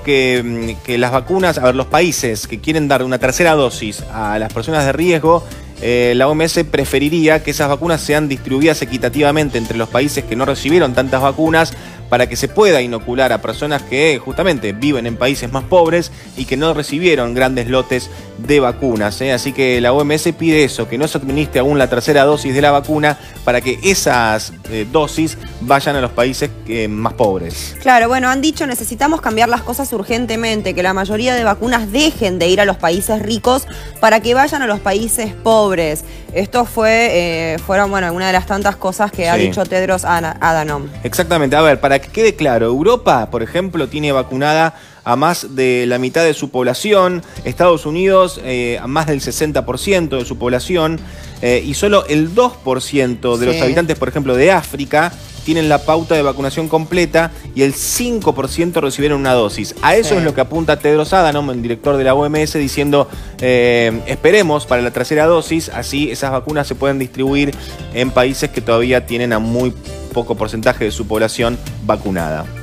que, mm, que, las vacunas, a ver, los países que quieren dar una tercera dosis a las personas de riesgo, eh, la OMS preferiría que esas vacunas sean distribuidas equitativamente entre los países que no recibieron tantas vacunas para que se pueda inocular a personas que justamente viven en países más pobres y que no recibieron grandes lotes de vacunas. ¿eh? Así que la OMS pide eso, que no se administre aún la tercera dosis de la vacuna para que esas eh, dosis vayan a los países eh, más pobres. Claro, bueno, han dicho necesitamos cambiar las cosas urgentemente, que la mayoría de vacunas dejen de ir a los países ricos para que vayan a los países pobres. Esto fue, fueron, bueno, una de las tantas cosas que ha dicho Tedros Adhanom. Exactamente, a ver, para que quede claro, Europa, por ejemplo, tiene vacunada a más de la mitad de su población, Estados Unidos eh, a más del 60% de su población, eh, y solo el 2% de los habitantes, por ejemplo, de África, tienen la pauta de vacunación completa y el 5% recibieron una dosis. A eso es lo que apunta Tedros Adhanom, el director de la OMS, diciendo eh, esperemos para la tercera dosis, así esas vacunas se pueden distribuir en países que todavía tienen a muy poco porcentaje de su población vacunada.